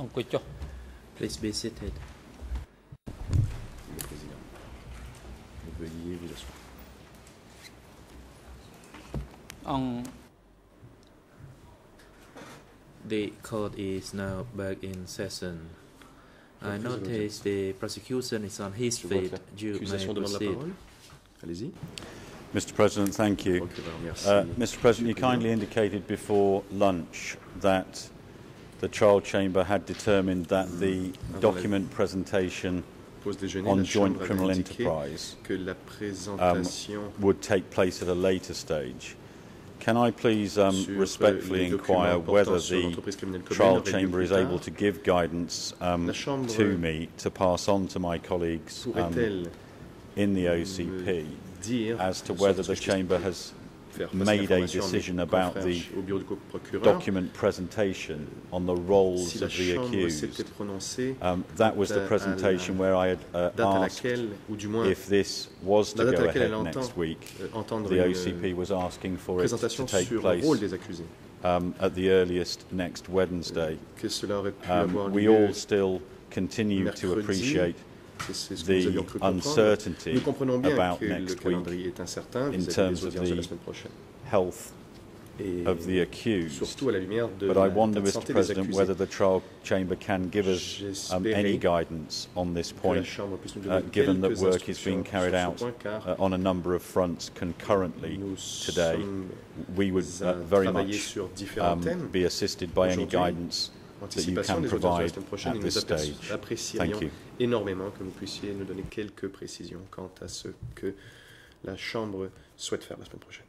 អង្គុយចុះ Please be seated. Le président. Veuillez vous asseoir. អង្គ The court is now back in session. I Conclusion notice the prosecution is on his Je vois que feet. You may l'accusation demande la proceed. parole. Allez-y. Mr. President, thank you. Procureur, merci. Uh, Mr. President, you Monsieur le kindly indicated before lunch that the trial chamber had determined that the document presentation on joint criminal enterprise um, would take place at a later stage. Can I please um, respectfully inquire whether the trial chamber is able to give guidance um, to me to pass on to my colleagues um, in the OCP as to whether the chamber has made a decision about the document presentation on the roles si of the accused. Um, that was the presentation where I had uh, asked if this was to go ahead next week. The OCP was asking for it to take place um, at the earliest next Wednesday. Um, we all still continue to appreciate the uncertainty about next week in terms of the health of the accused. But I wonder, Mr. President, whether the trial chamber can give us um, any guidance on this point, uh, given that work is being carried out uh, on a number of fronts concurrently today. We would uh, very much um, be assisted by any guidance anticipation des audiences de la semaine prochaine, et nous apprécierions énormément que vous puissiez nous donner quelques précisions quant à ce que la Chambre souhaite faire la semaine prochaine. ။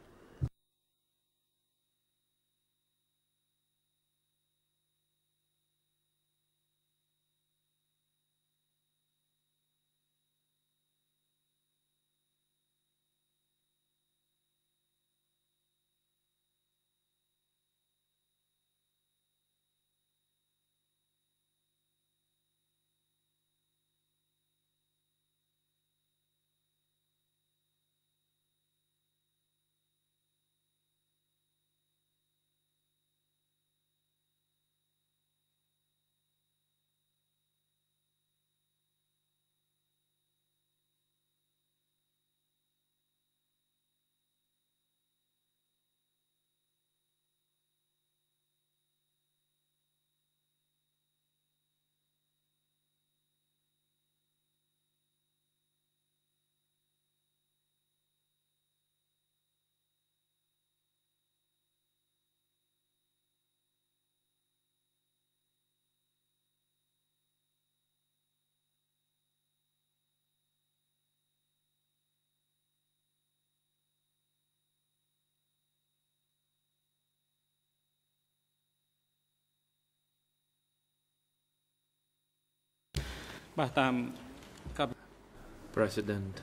President.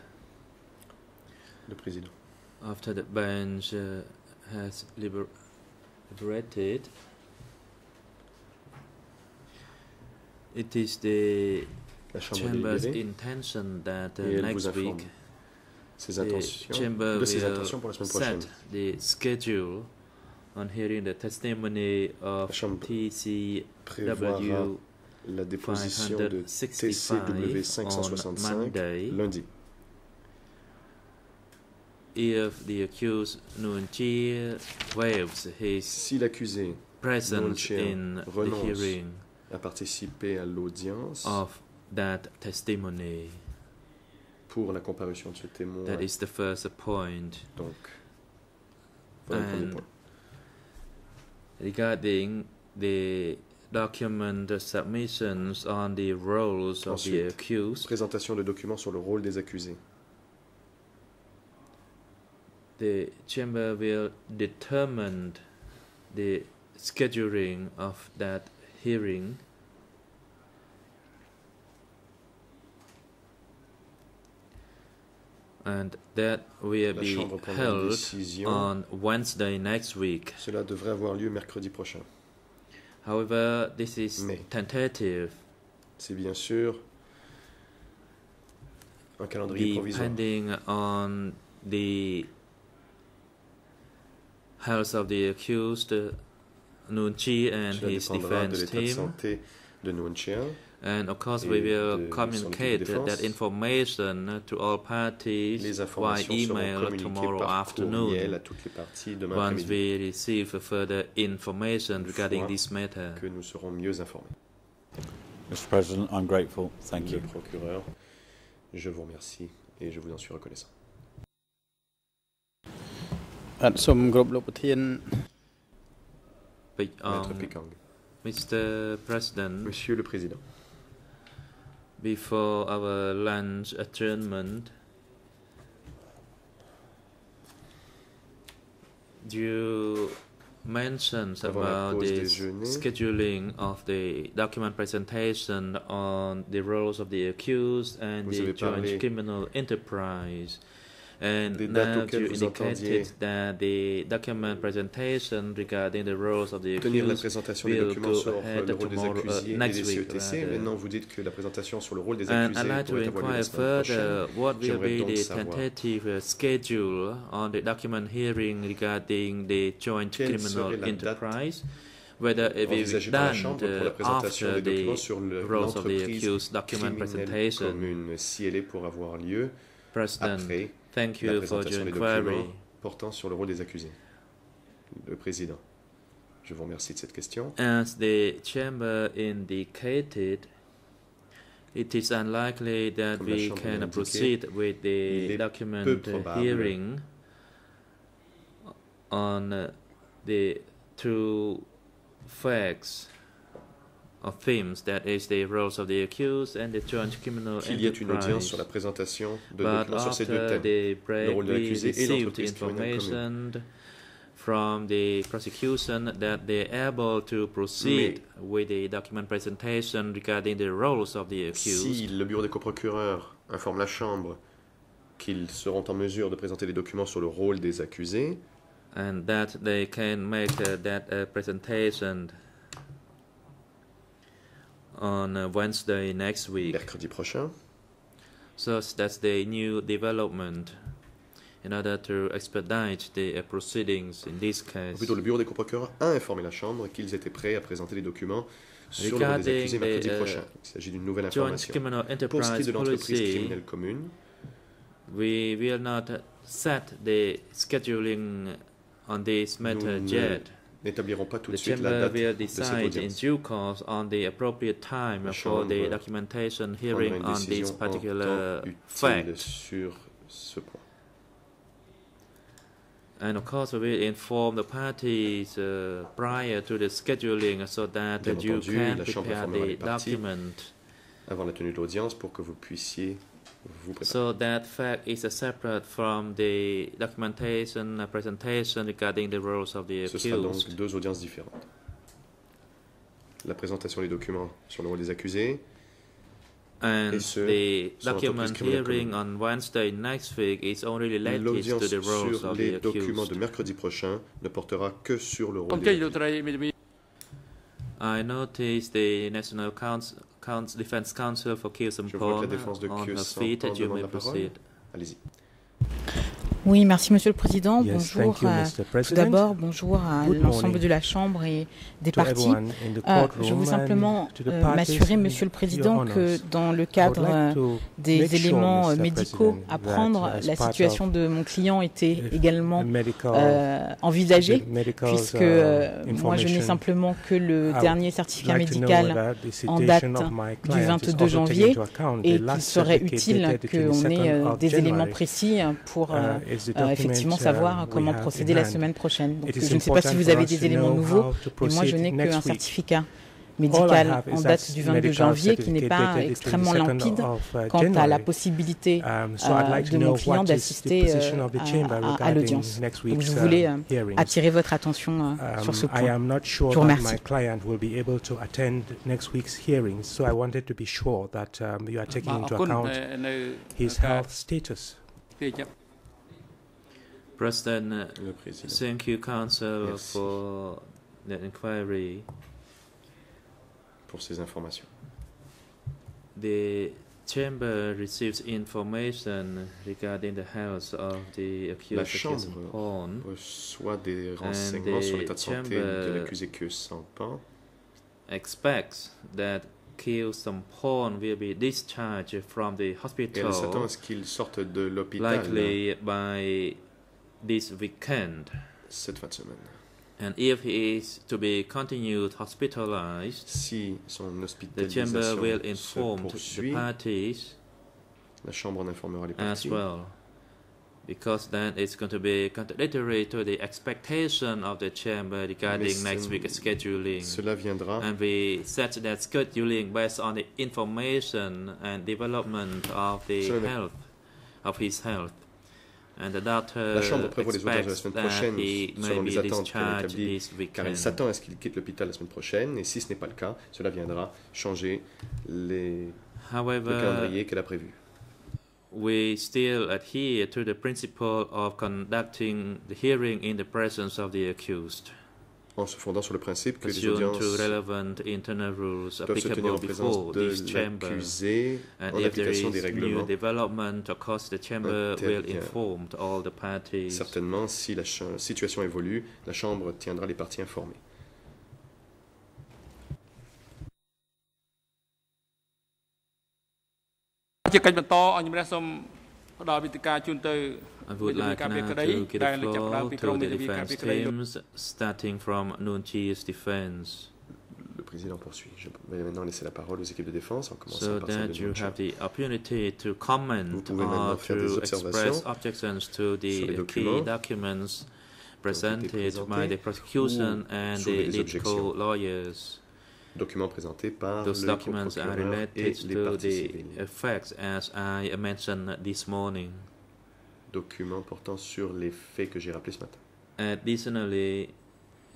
Président. After the bench uh, has liber liberated, it is the Chamber's intention that uh, next week the Chamber will set the schedule on hearing the testimony of TCW la déposition de 565 TCW on 565 Monday lundi. if the accused waives his Si l'accusé presence in the renonce hearing a participé à l'audience of that testimony, pour la comparution de ce témoin, that is the first point. donc, voilà le premier point. regarding the document submissions on the roles of the accused, Présentation de documents sur le rôle des accusés. the chamber will determine the scheduling of that hearing and that will be Chambre prendra une held on Wednesday next week. Cela devrait avoir lieu mercredi prochain. However, this is Mais- tentative, C'est bien sûr un calendrier provisoire. depending on the health of the accused, Nunchi and Cela his de defense de team. santé de Nguyen Chia And of course, we will communicate that information uh, to all parties by email uh, tomorrow afternoon once we receive further information regarding this matter. Mr. President, I'm grateful. Thank you. procureur, je vous remercie et je vous en suis reconnaissant. Um, Monsieur le Président. Before our lunch adjournment, you mentioned Avant about the scheduling of the document presentation on the roles of the accused and Vous the joint criminal enterprise. And dates now you indicated that the document presentation regarding the roles of the tenir la accused présentation des will documents go sur ahead le rôle des tomorrow, accusés et next des week, CETC. Maintenant, vous dites que la présentation sur le rôle des And I'd accusés like to pourrait avoir lieu la inquire semaine prochaine. further what will be the tentative uh, schedule on the document hearing regarding the joint criminal enterprise, whether it la done uh, after the sur le- roles of the accused document presentation. commune, si elle est pour avoir lieu President, après thank la you for présentation your des inquiry. documents portant sur le rôle des accusés. Le Président, je vous remercie de cette question. As the chamber indicated, it is unlikely that Comme la we Chambre can l'a indiqué, proceed with il the est document peu probable hearing on the two facts themes, that is the roles of the accused and the criminal Qu'il y ait une audience sur la présentation de But documents sur ces deux thèmes? break, rôle de l'accusé et l'entreprise criminelle information from the prosecution that they're able to proceed with the document presentation regarding the roles of the accused. Si le bureau des coprocureurs informe la Chambre qu'ils seront en mesure de présenter des documents sur le rôle des accusés, and that they can make uh, that uh, presentation on uh, Wednesday next week. mercredi prochain, So that's the new development in order to expedite the uh, proceedings in this ou case. plutôt le bureau des coprocureurs a informé la Chambre qu'ils étaient prêts à présenter des documents sur le des accusés mercredi uh, prochain. Il s'agit d'une nouvelle information. Pour ce qui est de l'entreprise criminelle commune, we will not set the scheduling on this matter yet. N'établiront pas tout de suite la date will de cette decide in audience. due course on the appropriate time La for the Chambre documentation hearing on this particular fact. sur ce point. And of course, we will inform the parties uh, prior to the scheduling so that Bien you entendu, can prepare the document. avant la tenue de l'audience pour que vous puissiez vous préparez. So that fact is separate from the documentation presentation regarding the roles of the accused. Ce sera donc deux audiences différentes. La présentation des documents sur le rôle des accusés. And et ce, the document hearing on Wednesday next week is only related to the roles of the accused. L'audience sur les documents de mercredi prochain ne portera que sur le rôle okay, des accusés. I noticed the National Council Defense Counsel for Kyos and Je on her feet and you may proceed. Allez-y. Oui, merci Monsieur le Président. Yes, bonjour. thank you, à- Mr. tout d'abord, bonjour à l'ensemble de la Chambre et des partis. Euh, je veux simplement euh, m'assurer, Monsieur le Président, que dans le cadre like euh, des sure, éléments euh, Mr. médicaux President, à that prendre, la situation de mon client était également medical, euh, envisagée, puisque uh, euh, moi je n'ai simplement que le dernier certificat like médical en date du client is 22 also taken janvier et qu'il serait utile qu'on 22nd ait euh, des éléments précis pour euh, Uh, euh, effectivement savoir we comment have procéder la semaine prochaine. Donc, je ne sais pas si vous avez des to éléments know nouveaux, mais moi je n'ai qu'un certificat médical en date that du 22 medical janvier qui n'est pas extrêmement 22nd limpide uh, quant à la possibilité Um, so euh, I'd like to de mon know client d'assister euh, à- l'audience. next Donc week's je voulais uh, euh, hearings. attirer votre attention euh, sur ce Um, point. Je vous remercie. my President, uh, Le Président. thank you, Council, Merci. for the inquiry. pour ces informations. The chamber receives information regarding the health of the La accused Chambre Pawn, reçoit des renseignements sur l'état de santé de l'accusé que Sampan expects that Kil Sampon will be discharged from the Et elle s'attend hospital à ce qu'il sorte de l'hôpital likely by this weekend. cette fin de semaine. And if he is to be continued hospitalized, Si son the chamber will inform the parties la Chambre en informera les as well. Because then it's going to be contradictory to the expectation of the chamber regarding next week's scheduling. Cela viendra And we set that scheduling based on the information and development of the health, of his health. And the doctor La Chambre prévoit les audiences de la semaine prochaine selon les attentes qu'elle this car elle s'attend à ce qu'il quitte l'hôpital la semaine prochaine, et si ce n'est pas le cas, cela viendra changer les, le However, calendrier qu'elle a prévu. we still adhere to the principle of conducting the hearing in the presence of the accused, En se fondant sur le principe que les audiences doivent se tenir en présence de l'accusé And en if there application is des new règlements. development, of course, the chamber will Intervient. inform all the parties. Certainement, si la situation évolue, la Chambre tiendra les parties informées. " I would like now to give the floor to the defense teams, starting from Nunchi's defense. Le président poursuit. Maintenant la parole aux équipes de défense en commençant so par you have the opportunity to comment or uh, to express objections to the documents. Key documents presented by the prosecution and the legal lawyers. Documents présentés par Those le documents are related to the effects as I mentioned this morning. Documents portant sur les faits que j'ai rappelés ce matin. Additionally,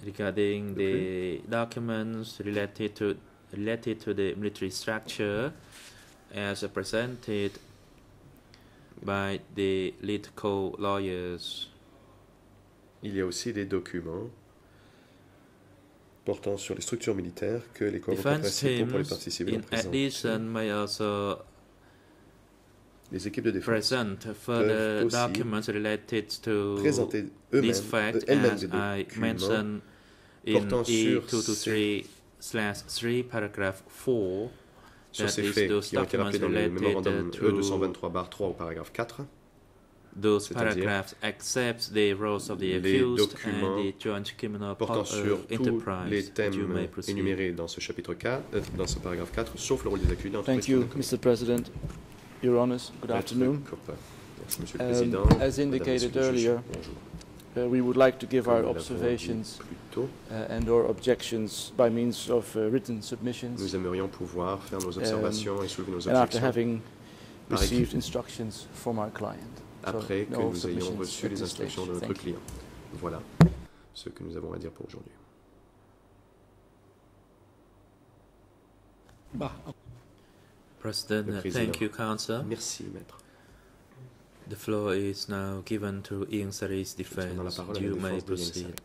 regarding De the documents related to related to the military structure as presented by the lead co-lawyers. Il y a aussi des documents portant sur les structures militaires que les Defense principaux pour les teams, parties civiles ont in présentés. addition, may also Les équipes de défense present further aussi documents related to présenter this eux-mêmes fact elles-mêmes as des I documents mentioned in portant sur E223 slash 3 paragraph 4 sur that ces faits those qui ont été rappelés dans le documents mémorandum related to E223-3 au paragraphe 4. those paragraphs accepts the roles of the les accused documents and the joint criminal portant po- sur tous les enterprise that you thèmes énumérés dans ce chapitre 4, euh, dans ce paragraphe 4, sauf le rôle des accusés dans Thank you. Mr. President. Your Honors, good afternoon. Coppa. Merci, Monsieur le Um, as indicated Messieurs les juges, earlier. Uh, we would like to give our observations dit plus tôt, uh, and or objections by means of uh, written submissions. nous aimerions pouvoir faire nos observations et soulever nos And after having received instructions from our client. So, après que no nous ayons reçu les instructions de notre Thank you. client. Voilà ce que nous avons à dire pour aujourd'hui. បាទ President, Le uh, Président. thank you, Council. Merci, Maître. The floor is now given to Ian Sari's defense. parole à la You may défense de Ian proceed.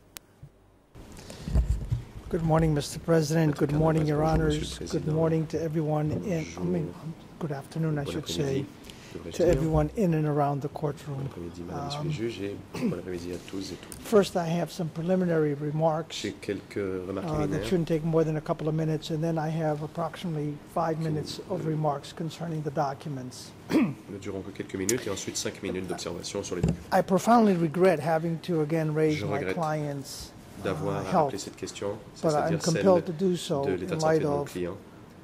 Good morning, Mr. President. Good morning, Your bonjour, Monsieur le Honors. Good morning to everyone in, I mean, good afternoon, I should say, devrais-je to everyone in and around the courtroom. après-midi, Madame, Messieurs Um, les juges, et bon après-midi à tous et toutes. First, I have some preliminary remarks J'ai quelques remarques uh, that shouldn't take more than a couple of minutes, and then I have approximately five minutes of remarks concerning the documents. ne dureront que quelques minutes et ensuite cinq minutes d'observation sur les documents. I profoundly regret having to again raise my client's D'avoir uh, health, cette question, I'm c'est-à-dire celle compelled to do so de l'état de santé de mon of client.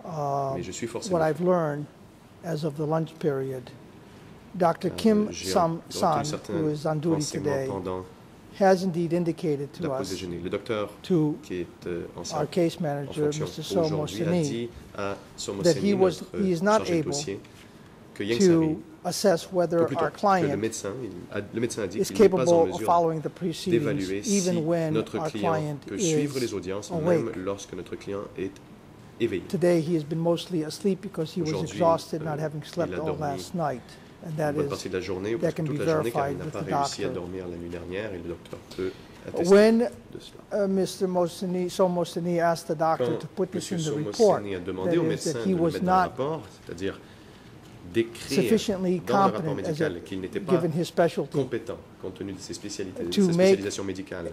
uh, Mais je suis forcé what I've learned as of the lunch period. Dr. Kim Sam San, who is on duty today, has indeed indicated to us, Le docteur, to qui est, euh, our case manager, Mr. Somo that he, was, he is not able to assess whether our client médecin, il, médecin dit, is capable of following the proceedings, even si when our client is awake même lorsque notre client est éveillé. Today, he has been mostly asleep because he was Aujourd'hui, exhausted, euh, not having slept il a all dormi last night. And Une that bonne partie de la journée, ou that presque can toute be la journée, car il verified n'a with pas the réussi à doctor. dormir la nuit dernière et le docteur peut attester when de cela. uh, Mr. Mosini, so Mosini asked the doctor Quand to put this in the report, Somoseni a demandé that au is, médecin that de he le was mettre dans le not rapport, c'est-à-dire d'écrire sufficiently dans le rapport competent as a, médical qu'il n'était pas given his specialty, compétent, compte tenu de ses spécialités, de To sa make- spécialisation médicale,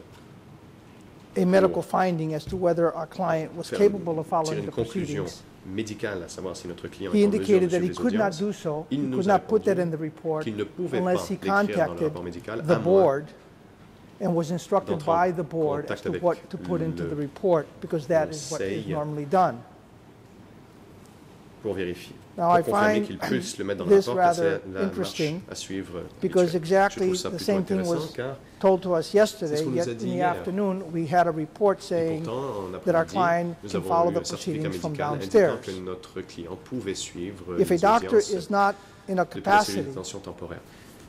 a medical finding as to whether our client was capable of following the proceedings. médicale, à savoir si notre client He est en mesure de indicated that he could not do so, he could not put that in the report qu'il ne pouvait unless he l'écrire dans le contacted the board and was instructed by the board as to what to put into the report, because that is what is normally done. Pour vérifier, Now, pour confirmer qu'il puisse le mettre dans le rapport, c'est la marche à suivre because exactly Je trouve ça the plutôt same thing intéressant was car told to us yesterday, yet in dit the afternoon, we had a report saying pourtant, that our client can follow the proceedings from downstairs. que notre client pouvait suivre If a les doctor audiences is not in a capacity temporaire.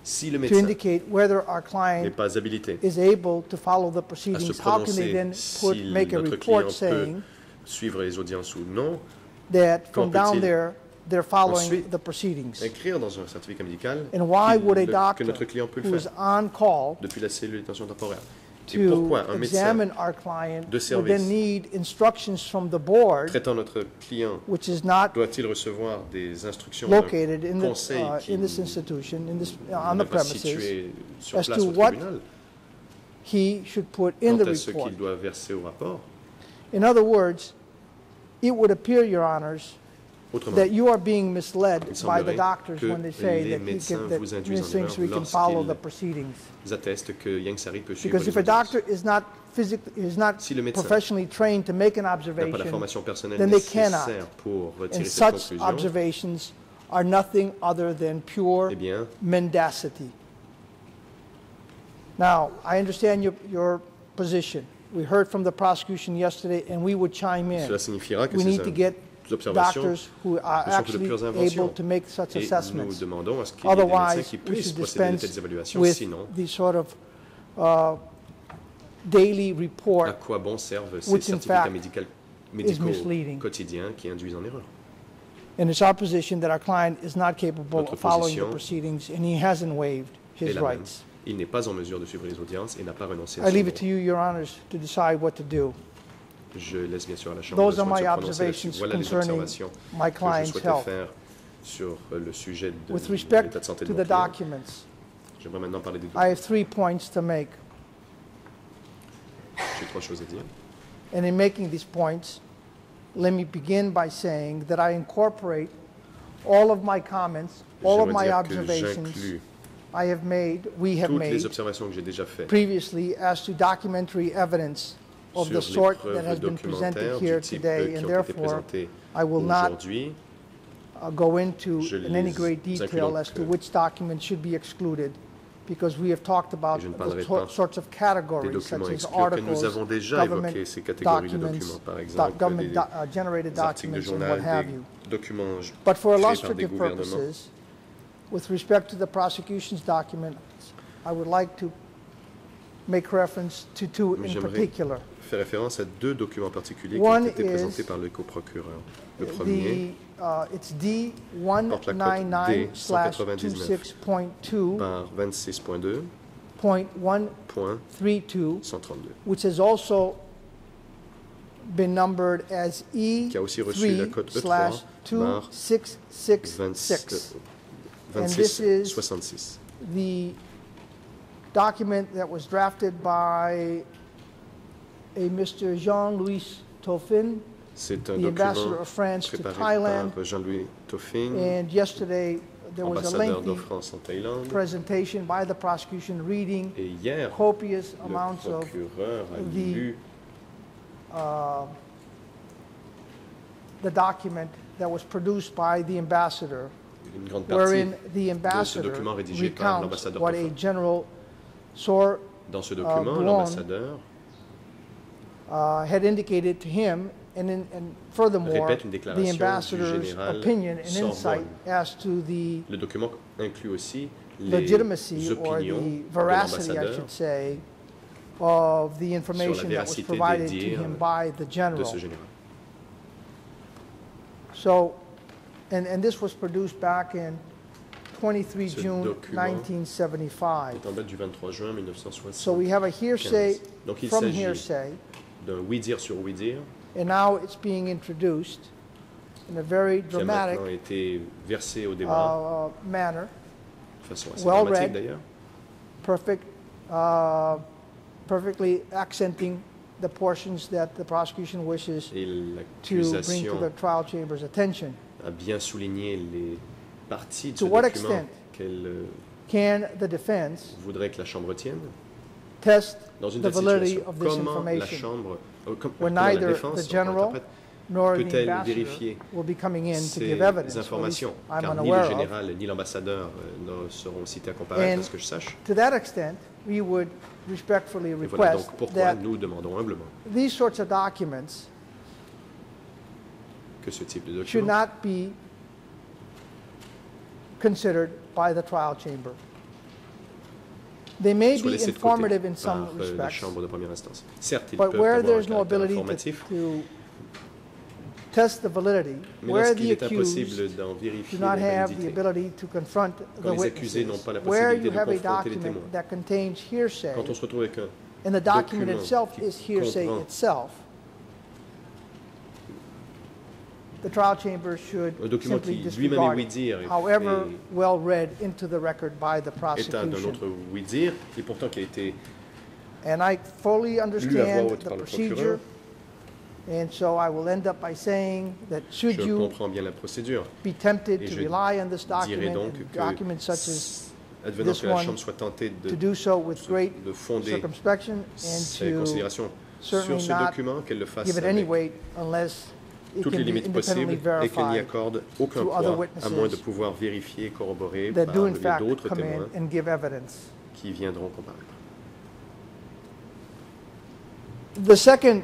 Si le to médecin indicate whether our n'est client pas habilité is able to follow the à se proceedings, how can they then put, si make a report saying suivre les audiences ou non, that from down there, they're following the proceedings? écrire dans un certificat médical And why would a que doctor notre client peut le is faire on call depuis la cellule de détention temporaire. Et to pourquoi un médecin examine our client de would service then need instructions from the board, traitant notre client which is not doit-il recevoir des instructions d'un located in, the, conseil uh, qui in this institution, in this, on n'est the pas premises, situé sur as place to au what tribunal he should put in quant the à ce report. qu'il doit verser au rapport In other words, it would appear, Your Honors, Autrement, that you are being misled Il by the semblerait doctors when they say les that he médecins can, that vous induisent en Ms. we can follow lorsqu'ils the proceedings. attestent que Yang Sari peut suivre Because les if a audiences. doctor is not physically, is not Si le médecin professionally trained to make an n'a pas la observation, formation personnelle then they cannot. nécessaire pour and cette such conclusion, observations are nothing other than pure eh bien, mendacity. Now, I understand your, your position. We heard from the prosecution yesterday, and we would chime in. cela signifiera que We ces need to get observations doctors who are ne sont que de actually pures able inventions. to make such et nous assessments. demandons à ce qu'il y ait des médecins Otherwise, qui we puissent should procéder à de telles évaluations, with sinon the sort of uh, daily à report quoi bon servent ces which in certificats fact médical- médicaux misleading. quotidiens qui induisent en erreur And it's our position that our client is not capable Notre of following the position proceedings, and he hasn't waived est his la même. rights. Il n'est pas en mesure de suivre les audiences et n'a pas renoncé à I leave it to droit. you, your honors, to decide what to do. Je laisse bien sûr à la Chambre Those le are de my se prononcer là-dessus. observations Voilà les concerning observations my que je client's souhaitais health. faire sur euh, le sujet de With de respect l'état de santé de to mon the client. documents, J'aimerais maintenant parler des I documents. have three points to make. J'ai trois choses à dire. And in making these points, let me begin by saying that I incorporate all of my comments, all of J'aimerais my dire que observations j'inclus I have made, we have toutes made observations que j'ai déjà faites previously as to documentary evidence of sur the les sort that preuves has been presented here du type today, qui and ont été therefore, présentées I will not aujourd'hui. uh, go into Je in any les great detail as to euh, which documents should be excluded, because we have talked about je ne the parlerai sor- pas sorts of Des categories, such documents as exclus articles, nous avons déjà government évoqué ces catégories de documents, documents, par doc- exemple government des, do- uh, generated articles de documents, and what have you. documents But for créés par des illustrative gouvernements. purposes, with respect to the prosecution's documents, I would like to make reference to two in particular. fait référence à deux documents particuliers qui One ont été présentés par le coprocureur. Le premier, The, uh, it's D Porte la cote 199 slash 199 par 26.2, point point 132, 132, which has also been numbered as E qui a aussi reçu la three cote slash E3 bar 2666. 26, And this is- 66. The document that was drafted by a Mr. Jean-Louis Toffin, C'est un the ambassador document of France to préparé Thailand, par Jean-Louis Toffing, and yesterday there was a ambassadeur de lengthy France en Thaïlande. presentation by the prosecution reading Et hier, copious le amounts of procureur a the- lu uh, the document that was produced by the ambassador, une grande partie de document rédigé par l'ambassadeur what a general Sor, uh, indicated to him and, in, furthermore, the ambassador's opinion and insight as to the legitimacy or the veracity, I should say, of the information that was provided to him by the general. So, and, and this was produced back in 23 Ce June document 1975. est en date du 23 juin 1960. So we have a hearsay Donc il from s'agit hearsay, d'un oui-dire sur oui-dire and now it's being introduced in a very qui a dramatic maintenant été versé au débat, uh, manner, de façon assez well dramatique read. d'ailleurs, perfect, uh, perfectly accenting the portions that the prosecution wishes Et to bring to l'accusation the trial chamber's attention. A bien souligné les parties de ce document qu'elle euh, Can the defense voudrait que la Chambre tienne. test Dans une telle situation, comment la Chambre, euh, com- when la défense, the general peut-elle vérifier will be coming in to ces informations? Car ni le of. général ni l'ambassadeur euh, ne seront cités à comparaître, à ce que je sache. To that extent, we would respectfully Et voilà request donc pourquoi that nous demandons humblement these sorts of documents que ce type de should not be considered by the trial chamber. They may be laissé de côté informative in par some euh, la respects, Chambre de première instance. Certes, ils but peuvent where there's no ability informatif, to, to test the validity, mais where the est accused d'en do not have the ability to confront the les accusés n'ont witnesses, where you have a document that contains hearsay, quand on se retrouve avec un and the document document itself is hearsay itself, the trial chamber should un document simply qui lui-même est disregard et, however et well read into the record by the d'un prosecution. et pourtant qui a été And I fully lu à voix understand haute the par le procedure, and so I will end up by saying that should Je you comprends bien la procédure. be tempted Et to je rely on this document donc and documents such as advenant this que la one, Chambre soit tentée de, to do so with great de fonder circumspection ses and to considérations sur certainly ce not document, qu'elle le fasse give it any avec weight unless toutes les limites possibles et qu'elle n'y accorde aucun poids, à moins de pouvoir vérifier et corroborer par le biais d'autres témoins qui viendront comparaître. The second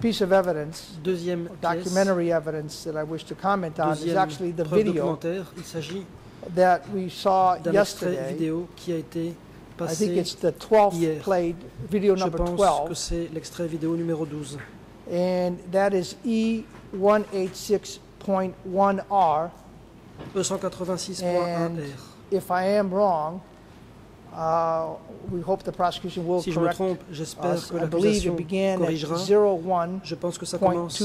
piece of evidence, Deuxième or pièce, documentary evidence that I wish to comment on is deuxième actually the video documentaire, il s'agit that we saw yesterday. vidéo qui a été I think it's the 12th hier. played, video Je number pense que 12, c'est l'extrait vidéo numéro 12. and that is E E186.1R. E 186.1R. And if I am wrong, uh, we hope the prosecution will Si je me correct trompe, j'espère us. que I believe l'accusation it began at corrigera. 01.22-20.58. Je pense que ça commence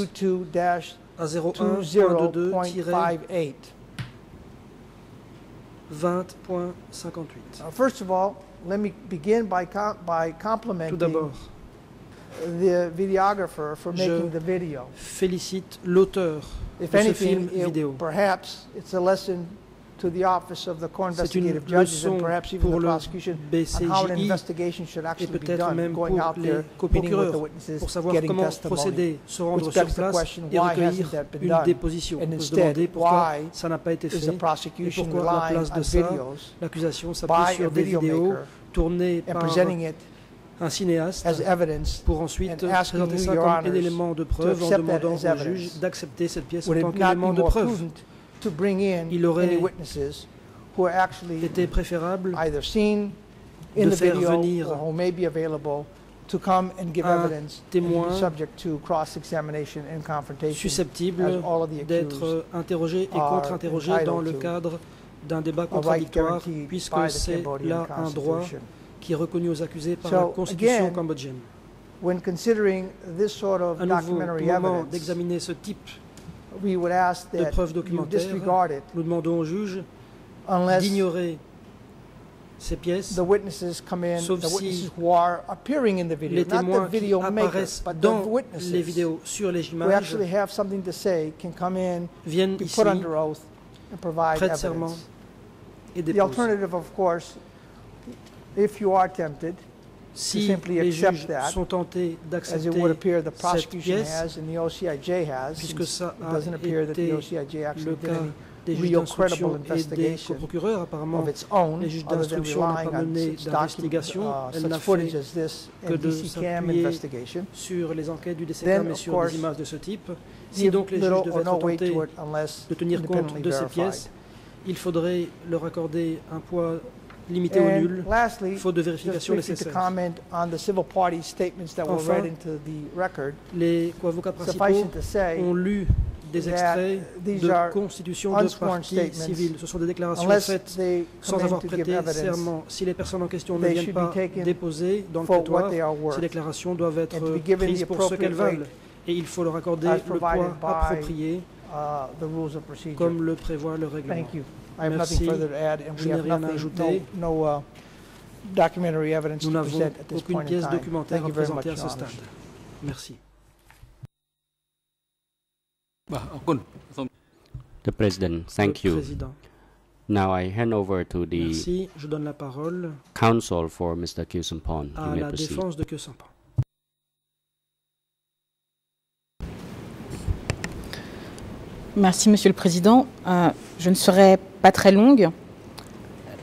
à 01.22-20.58. 20.58. Uh, First of all, let me begin by com- by complimenting the videographer for Je making the video. félicite l'auteur If de ce anything, film it- vidéo. perhaps it's a lesson to the Office of the Core Investigative Judges and perhaps even pour the prosecution on how an investigation should et actually be peut-être done, même going pour out there, meeting with the witnesses, getting comment testimony. procéder, se rendre Which sur begs the place question, why hasn't that been une done? déposition. And instead, why ça n'a pas été Is the prosecution relying on ça, videos l'accusation s'appuie by a sur des vidéos tournées par un cinéaste as evidence? pour ensuite présenter ça comme un élément de preuve en demandant au juge d'accepter cette pièce en tant qu'élément de preuve. Prudent to bring in Il aurait any witnesses who are actually Il était préférable either seen in de the faire video venir or who may be available to come and give un témoin be subject to cross-examination and confrontation susceptible d'être interrogé et contre-interrogé dans le cadre d'un débat contradictoire, puisque c'est là un droit Constitution. qui est reconnu aux accusés par So, la constitution again, cambodgienne. When considering this sort of À nouveau, au moment d'examiner ce type we would ask de that preuves you disregard it nous demandons au juge unless d'ignorer ces pièces, the witnesses come in, Sauf the si witnesses who are appearing in the video, les not the témoins qui video maker, apparaissent but the dans witnesses les vidéos sur les who images actually have something to say can come in, viennent be ici, put under oath, and provide serment evidence. et The alternative, of course, if you are tempted, Si les juges sont tentés d'accepter prosecution pièce, puisque ça a été le cas des juges d'instruction et des coprocureurs, apparemment, les juges d'instruction n'ont pas mené d'investigation, uh, elle n'a fait que de s'appuyer sur les enquêtes du DCCAM et sur des images de ce type. Si donc les juges devaient être tentés de tenir compte de ces pièces, il faudrait leur accorder un poids limité au nul, lastly, faute de vérification nécessaire. comment on the civil party statements that were Enfin, read into the record, Les suffice principaux ont lu des extraits de constitution de statements civils. Ce sont des déclarations faites sans avoir prêté serment. Si les personnes en question ne viennent pas déposer dans le prétoire, ces déclarations doivent être prises pour ce qu'elles valent. Et il faut leur accorder le poids approprié, uh, comme le prévoit le règlement. Thank you. I have Merci. nothing further to add, and Je we n'ai have rien à nothing, ajouter. no, no uh, documentary evidence Nous to n'avons present at this aucune point in pièce time. documentaire Thank à you very much, présenter à ce Your stade. Honors. Merci. បាទអរគុណសូម The President, thank Le you. Président. Now I hand over to the Merci. Je donne la parole counsel for Mr. Kyusumpon. You à may la proceed. défense de Kyosampan. Merci, Monsieur le Président. Euh, je ne serai pas très longue.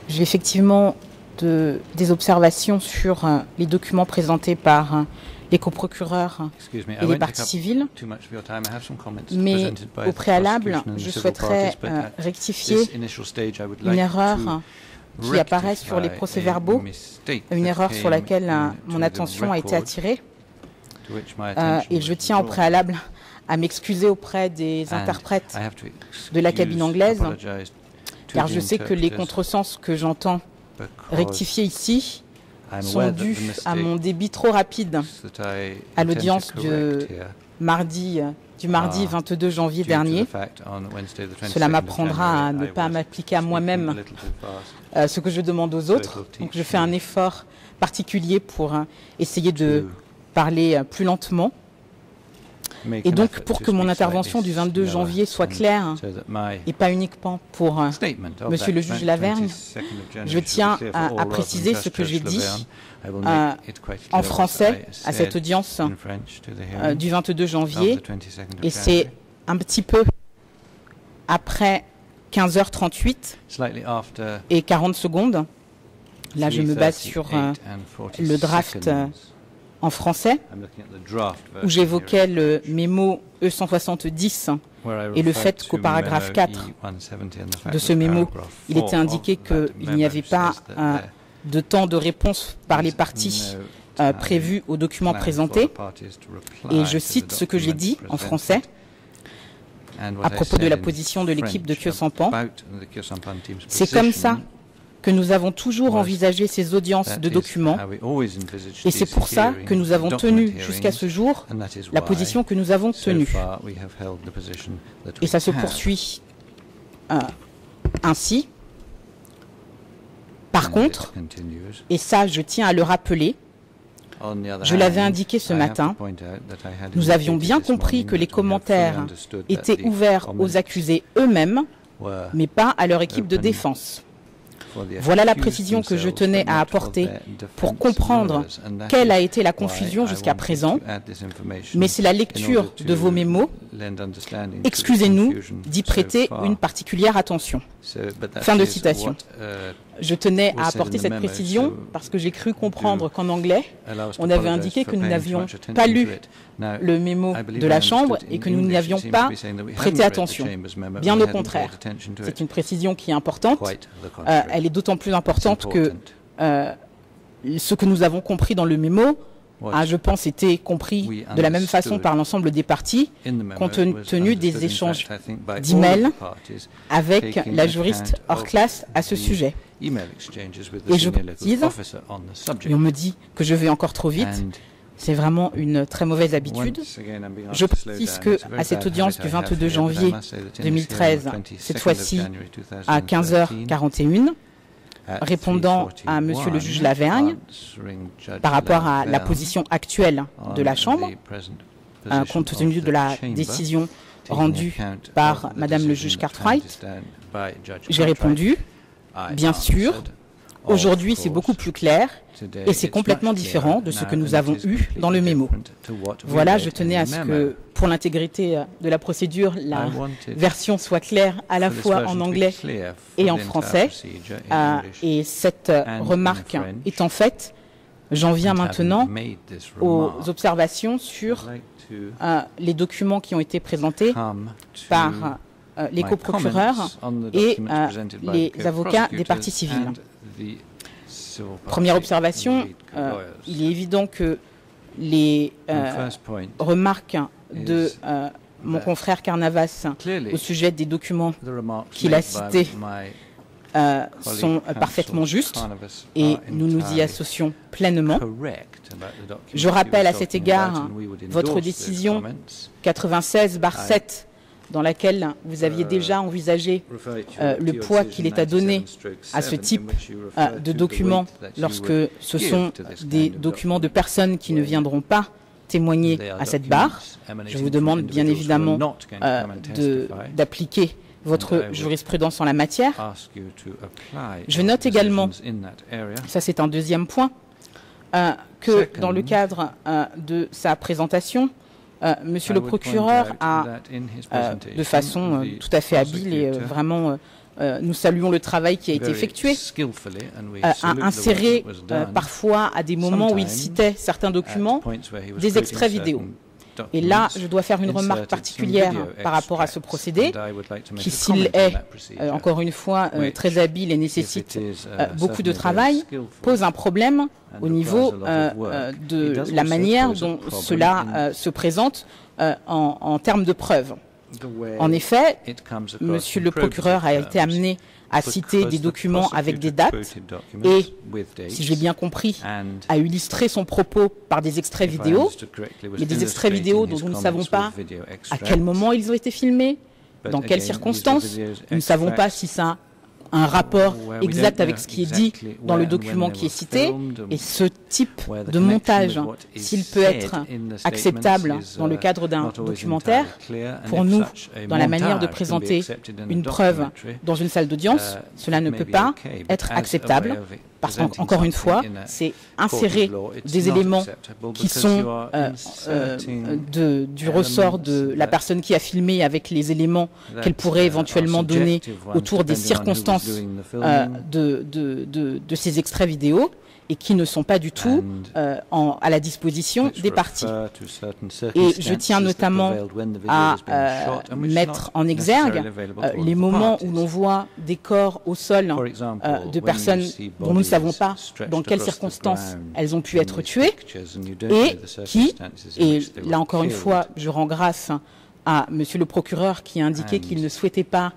J'ai effectivement de- des observations sur euh, les documents présentés par euh, les coprocureurs I et les parties civiles. Mais au préalable, je souhaiterais rectifier stage, une erreur qui apparaît sur les procès-verbaux, une erreur sur laquelle mon attention a été attirée. et je tiens au préalable à m'excuser auprès des interprètes de la cabine anglaise, car je sais que les contresens que j'entends rectifier ici sont dus à mon débit trop rapide à l'audience de mardi, du mardi are 22 janvier due to the dernier. fact on Wednesday, the 22nd Cela m'apprendra à ne pas m'appliquer à moi-même euh, ce que je demande aux autres. Donc je fais un effort particulier pour euh, essayer de parler euh, plus lentement. Et donc pour que mon intervention du 22 slower janvier soit claire et pas uniquement pour euh, Monsieur that le juge 22nd Lavergne, je tiens à- préciser ce que j'ai dit, euh, en français à cette audience euh, du 22 of janvier. the 22nd of Et c'est un petit peu après 15h38 Slightly after et 40 secondes. Là, je me base sur 3:38 and 40 le draft. En français où j'évoquais le mémo E170 where I et le fait qu'au paragraphe memo 4 E170 and the fact de ce mémo, il 4 était indiqué qu'il n'y avait pas de temps de réponse par les is parties no euh, prévu au document présenté. Et je cite ce que j'ai dit en français à propos de la position de l'équipe de Kyosampan. C'est comme ça que nous avons toujours envisagé ces audiences de documents et c'est pour ça que nous avons tenu jusqu'à ce jour la position que nous avons tenue. Et ça se poursuit euh, ainsi. Par contre, et ça je tiens à le rappeler, je l'avais indiqué ce matin, nous avions bien compris que les commentaires étaient ouverts aux accusés eux-mêmes, mais pas à leur équipe de défense. Voilà la précision que je tenais à apporter pour comprendre quelle a été la confusion jusqu'à présent. Mais c'est la lecture de vos mémos. Excusez-nous d'y prêter une particulière attention. Fin de citation. Je tenais à apporter cette précision parce que j'ai cru comprendre qu'en anglais, on avait indiqué que nous n'avions pas lu le mémo de la Chambre et que nous n'y English, avions it seems pas prêté attention. Bien au contraire. C'est une précision qui est importante. Euh, elle est d'autant plus importante que euh, ce que nous avons compris dans le mémo a, je pense, été compris de la même façon par l'ensemble des memo compte tenu des échanges d'emails avec la juriste hors classe à ce sujet. Et je et on me dit que je vais encore trop vite, c'est vraiment une très mauvaise habitude. Je précise que à cette audience du I have 22 here, but I janvier must say that in this 2013, hearing of cette 22nd of fois-ci à 2013, 15h41, at répondant à Monsieur le 3:41, juge Lavergne par rapport à la position actuelle de la Chambre, compte tenu de la décision rendue par Madame le juge Cartwright. J'ai répondu, bien sûr, aujourd'hui c'est beaucoup plus clair et c'est complètement différent de ce que nous avons eu dans le mémo. Voilà, je tenais à ce que, pour l'intégrité de la procédure, la version soit claire à la fois en anglais et en français. English. et cette euh, remarque étant faite, j'en viens maintenant aux observations sur euh, les documents qui ont été présentés par les my coprocureurs et euh, les avocats des parties civiles. Première observation, euh, il est évident que les euh, remarques de euh, mon confrère Carnavas au sujet des documents qu'il a cités euh, sont euh, parfaitement justes et nous nous y associons pleinement. Je rappelle à cet égard votre décision comments. 96 7 dans laquelle vous aviez déjà envisagé euh, le poids qu'il est à donner à ce type euh, de documents lorsque ce sont des documents de personnes qui ne viendront pas témoigner à cette barre. Je vous demande bien évidemment euh, de- d'appliquer votre jurisprudence en la matière. Je note également, ça c'est un deuxième point, euh, que dans le cadre euh, de sa présentation, euh, Monsieur le procureur a, euh, de façon euh, tout à fait habile et vraiment, nous saluons le travail qui a été effectué, a inséré parfois à des moments où il citait certains documents des extraits vidéo. Et là, je dois faire une remarque particulière par rapport à ce procédé, qui, s'il est, euh, encore une fois, euh, très habile et nécessite euh, beaucoup de travail, pose un problème au niveau de la manière dont cela se présente en, en termes de preuves. En effet, Monsieur le procureur a été amené à citer des documents avec des dates et, si j'ai bien compris, à illustrer son propos par des extraits vidéo, mais des extraits vidéo dont nous ne savons pas à quel moment ils ont été filmés, dans quelles circonstances. Nous ne savons pas si ça a un rapport exact avec ce qui est dit dans le document qui est cité et ce type de montage, s'il peut être acceptable dans le cadre d'un documentaire, pour nous, dans la manière de présenter une preuve dans une salle d'audience, cela ne peut pas être acceptable parce qu'encore une fois, c'est insérer des éléments qui sont euh, euh, de- du ressort de la personne qui a filmé avec les éléments qu'elle pourrait éventuellement donner autour des circonstances euh, de, de- de- de ces extraits vidéo et qui ne sont pas du tout euh, en- à la disposition des parties. Et je tiens notamment à euh, mettre en exergue euh, les moments où l'on voit des corps au sol de personnes dont nous ne savons pas dans quelles circonstances elles ont pu être tuées et qui, et là encore une fois, je rends grâce à Monsieur le procureur qui a indiqué qu'il ne souhaitait pas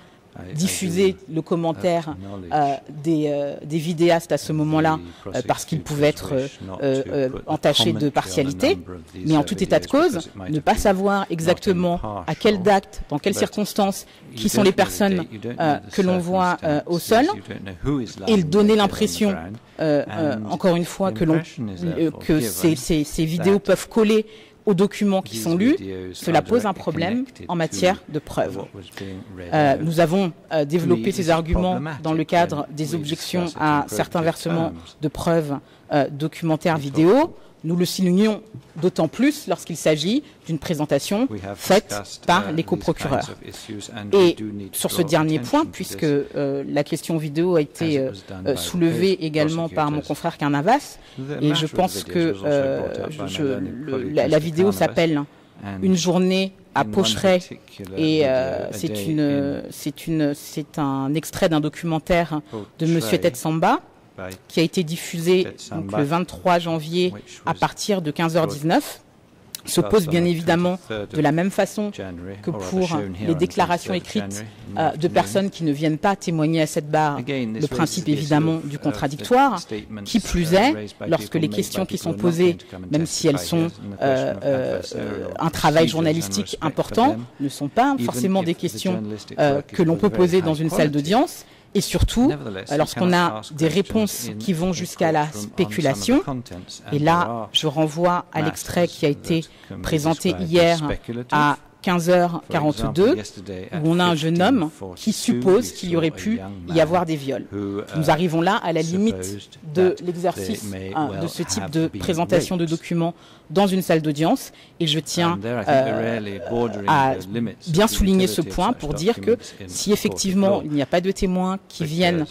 diffuser le commentaire euh, des, euh, des vidéastes à ce moment-là euh, parce qu'ils pouvaient être entachés de partialité. Mais en tout état de cause, ne pas savoir exactement à quelle date, dans quelles circonstances, qui sont les personnes que l'on voit au sol, et donner l'impression, encore une fois, que, que ces, ces- ces vidéos peuvent coller aux documents qui sont lus, cela pose un problème en matière de preuve. Euh, nous avons euh, développé ces arguments dans le cadre des objections à certains versements de preuves euh, documentaires vidéo. Nous le soulignons d'autant plus lorsqu'il s'agit d'une présentation faite par les coprocureurs. Et sur ce dernier point, puisque euh, la question vidéo a été euh, soulevée également par mon confrère Carnavas, et je pense que euh, je- le- la, la vidéo s'appelle Une journée à Pocheret et euh, c'est un extrait d'un documentaire de Monsieur Ted Samba qui a été diffusé donc, le 23 janvier à partir de 15h19 se pose bien évidemment de la même façon que pour les déclarations écrites euh, de personnes qui ne viennent pas témoigner à cette barre. Le principe évidemment du contradictoire, qui plus est, lorsque les questions qui sont posées, même si elles sont euh, euh, euh, un travail journalistique important, ne sont pas forcément des questions euh, que l'on peut poser dans une salle d'audience. Et surtout, lorsqu'on a des réponses qui vont jusqu'à la spéculation, et là, je renvoie à l'extrait qui a été présenté hier à 15h42, où on a un jeune homme qui suppose qu'il y aurait pu y avoir des viols. Nous arrivons là à la limite de l'exercice hein, de ce type de présentation de documents dans une salle d'audience, et je tiens euh, à bien souligner ce point pour dire que si effectivement il n'y a pas de témoins qui viennent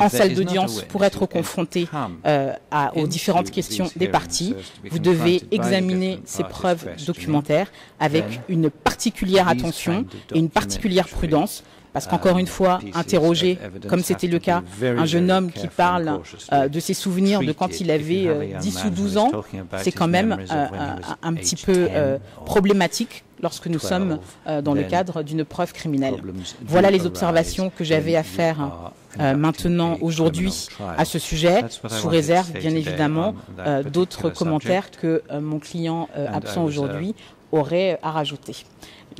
en salle d'audience pour être confrontés euh, à- aux différentes questions des parties, vous devez examiner ces preuves documentaires avec une particulière attention et une particulière prudence. Parce qu'encore une fois, interroger, comme c'était le cas, un jeune homme qui parle euh, de ses souvenirs de quand il avait euh, 10 ou 12 ans, c'est quand même euh, un, petit peu euh, problématique lorsque nous sommes dans le cadre d'une preuve criminelle. Voilà les observations que j'avais à faire maintenant, aujourd'hui, à ce sujet, sous réserve, bien évidemment, d'autres commentaires que mon client absent aujourd'hui aurait à rajouter.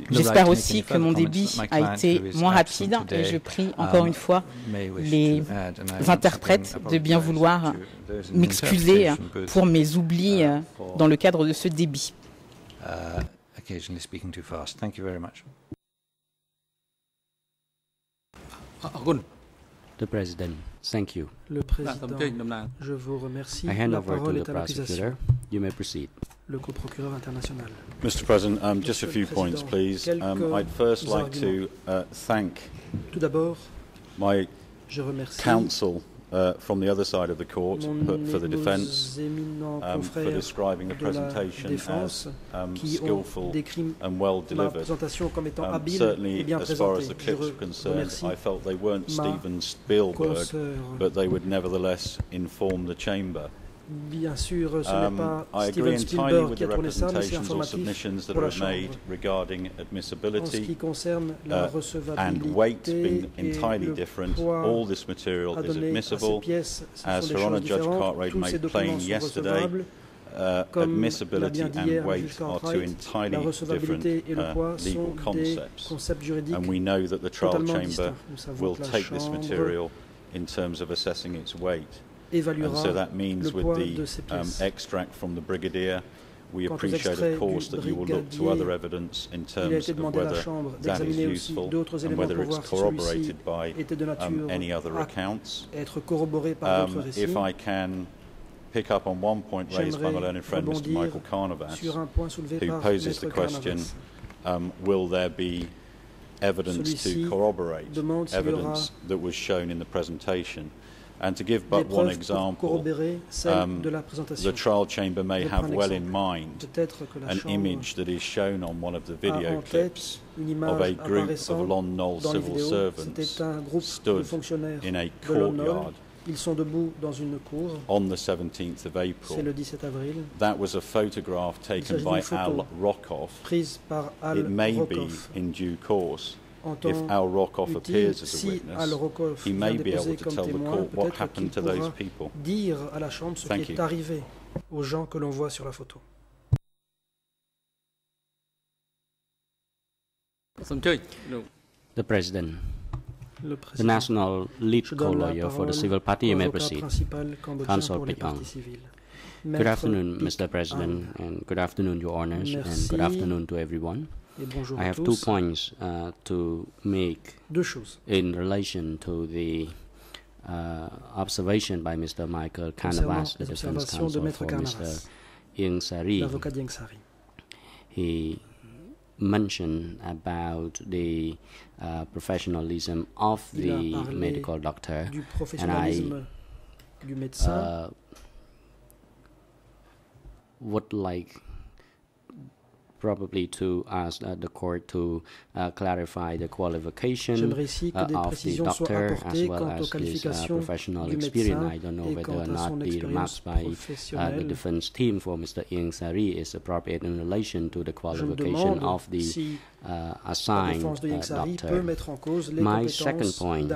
J'espère aussi que mon débit a été moins rapide et je prie encore une fois les interprètes de bien vouloir m'excuser pour mes oublis euh, dans le cadre de ce débit. Uh, occasionally speaking too fast. Thank you very much. The President, thank you. Le Président, je vous remercie. I hand La over to parole the est à l'accusation. prosecutor. You may proceed. Le co-procureur international. Mr. President, um, just a few points, please. Um, I'd first like to uh, thank my counsel uh, from the other side of the court for, the defence um, for describing the presentation as um, skillful and well delivered. présentation comme étant Um, certainly, as far as the clips re- were concerned, I felt they weren't Steven Spielberg, but they would nevertheless inform the chamber. Bien sûr, ce Um, n'est pas I agree Steven entirely Spielberg with qui a the tourné ça, mais c'est representations or informatif submissions that pour la are made Chambre. regarding En ce qui admissibility concerne la uh, and recevabilité weight being et entirely le different. poids All this material à is donner à ces admissible. pièces, ce As sont des choses Judge différentes. Cartwright Tous ces made documents plain sont yesterday, recevables. uh, Comme l'a admissibility bien dit and hier weight are two Cartwright, entirely la different recevabilité et le uh, poids legal sont des concepts. juridiques And we know that the trial totalement chamber distincts. Nous savons will que la take this Chambre material in terms of assessing its weight. Évaluera And so that means le with poids the de ces um, extract from the brigadier, we Quant appreciate, of course, that you will look to other evidence in terms of demandé à la whether that is useful and whether it's voir si celui-ci corroborated by um, any other accounts. être corroboré par Um, if I can pick up on one point raised by my learned friend, Mr. Michael Carnavas, sur un point soulevé who par poses the question, um, will there be evidence to corroborate evidence that was shown in the presentation? And to give but one example, um, de la présentation. the trial chamber may have well in mind Peut-être que la an image that is shown on one of the video clips of a group of Lon Nol civil servants C'était un groupe stood in a courtyard Ils sont debout dans une cour. on the 17th of C'est April. le 17 avril. That was a photograph taken by Al Rockoff. prise par Al It may be in due course if Al Rokoff appears as a witness, he may be able to tell the court what happened to those people. Dire à la chambre ce Thank qui you. est arrivé aux gens que l'on voit sur la photo. The president. The national lead co-lawyer for the civil party, you may proceed. Counsel Pekong. Good afternoon, Mr. President, and good afternoon, Your Honors, and good afternoon to everyone. I have tous. two points uh, to make in relation to the uh, observation by Mr. Michael Canavas, the defense de counsel for Mr. Ieng Sari. l'avocat d'Ieng Sari. He mentioned about the uh, professionalism of Il the medical doctor, and I uh, would like probably to ask uh, the court to uh, clarify the qualification uh, of the doctor as well as his professional experience. I don't know whether or not the remarks by the defense team for Mr. Ying Sari is appropriate in relation to the qualification of the assigned doctor. My second point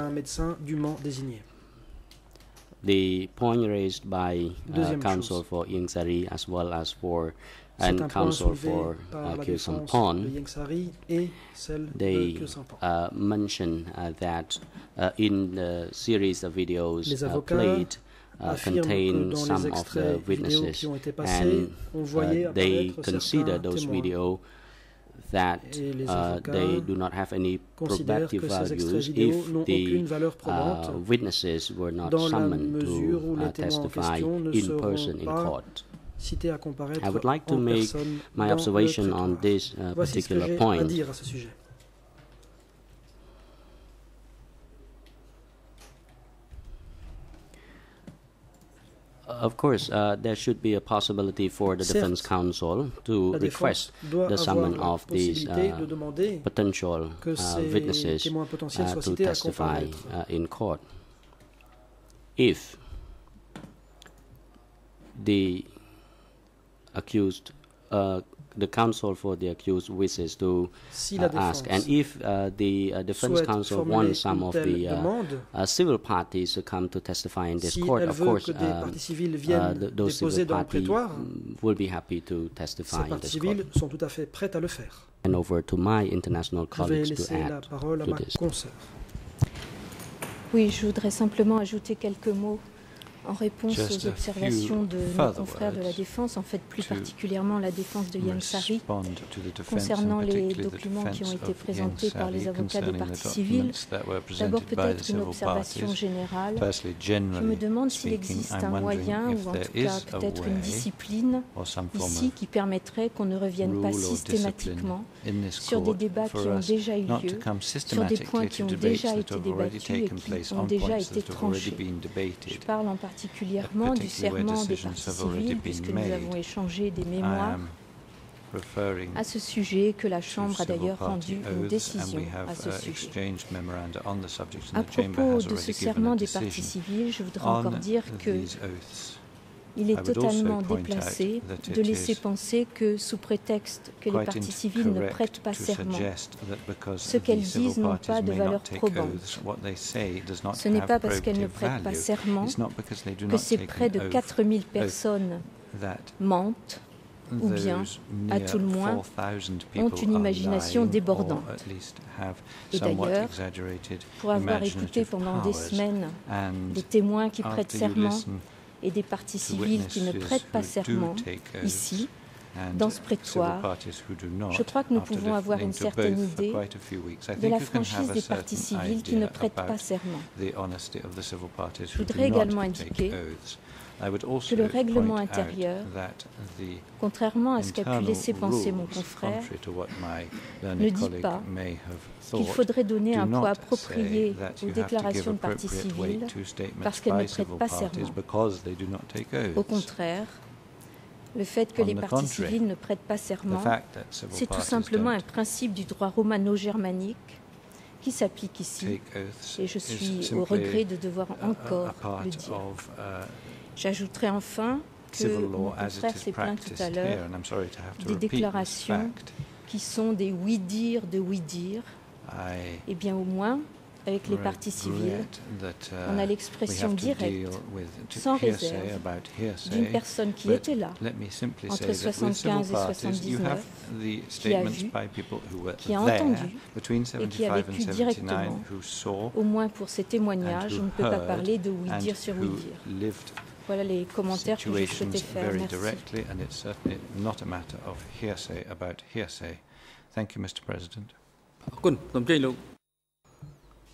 the point raised by uh, counsel for Ying Sari as well as for and counsel for uh, Kyrgyzstan. They uh, mention uh, that uh, in the series of videos uh, played uh, contain some of the witnesses, and they consider those videos that uh, they do not have any probative values if the uh, witnesses were not summoned to uh, testify in person in court. Cités à comparaître I would like to en make my observation on this uh, Voici ce que particular j'ai à point. dire à ce sujet. Of course, uh, there should be a possibility for the Certes, defense counsel to La request the summon of these uh, de demander potential uh, ces witnesses uh, to testify uh, in court. If the accused uh, the counsel for the accused wishes to Si uh, la ask, and if uh, the uh, defense counsel wants some of the uh, demande, uh, civil parties to come to testify in this si court, of course, que um, uh, viennent th- those civil parties will be happy to testify in this court. sont tout à fait prêtes à le faire. And over to my international Je colleagues to laisser la add à to ma this. consoeur. Oui, je voudrais simplement ajouter quelques mots en réponse aux observations de nos confrères de la Défense, en fait plus particulièrement la défense de Yen Sari, respond to the defense concernant les documents qui ont été présentés par les avocats des that were D'abord peut-être une observation générale. Je me demande s'il existe un moyen, ou en tout cas peut-être une discipline ici qui permettrait qu'on ne revienne pas systématiquement sur des débats qui ont déjà eu lieu, sur des points qui ont déjà été débattus et qui ont on déjà été that have already tranchés. been Je parle en particulièrement du serment des civiles, been puisque nous avons échangé des mémoires à ce sujet, que la Chambre a d'ailleurs rendu une décision à ce uh, sujet. À propos de ce serment des parties decision civiles, je voudrais encore dire que. Il est totalement déplacé de laisser is penser que, sous prétexte que les quite parties civiles ne prêtent pas serment, ce qu'elles disent n'ont pas de valeur probante. Ce n'est pas parce qu'elles ne prêtent pas serment que ces près de oath 4000 personnes mentent ou bien, à tout le moins, 4,000 ont une imagination débordante. Et d'ailleurs, pour avoir écouté pendant des semaines des témoins qui prêtent serment et des parties to civiles qui ne prêtent pas serment ici, dans ce prétoire, je crois que nous pouvons avoir une certaine idée de la franchise des parties certain civiles qui ne prêtent pas serment. Je voudrais également indiquer que le règlement intérieur, contrairement à ce qu'a pu laisser penser mon confrère, ne dit pas qu'il faudrait donner do un poids approprié aux déclarations de to statements parce qu'elles ne prêtent pas serment. Au contraire, le fait que les contrary, civiles ne prêtent pas serment, c'est tout simplement un principe du droit romano-germanique qui s'applique ici. Et je is suis au regret de devoir encore le dire. J'ajouterai enfin que mon is s'est plaint tout à l'heure des déclarations qui sont des oui-dire de oui-dire. Eh bien, au moins, avec les parties civiles, uh, on a l'expression directe, sans réserve, d'une personne qui était là entre say that with 75 civil et parties, you have 79, the qui a vu, qui a entendu et qui a 75 and vécu 79 directement, au moins pour ces témoignages, on ne peut pas parler de oui-dire sur oui-dire. Voilà les commentaires que je souhaitais faire. Very Merci. directly, and it's certainly not a matter of hearsay about hearsay. Thank you, Mr. President.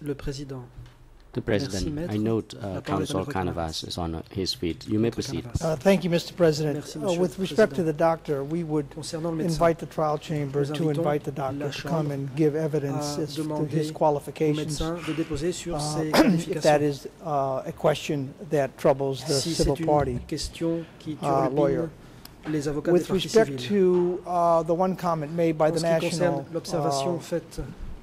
Le président. The President, I note uh, Council Canavas is on uh, his feet. You may proceed. Uh, thank you, Mr. President. Uh, with respect to the doctor, we would invite the trial chamber to invite the doctor to come and give evidence as to his qualifications, uh, if that is uh, a question that troubles the civil party uh, lawyer. With respect to the one comment made by the National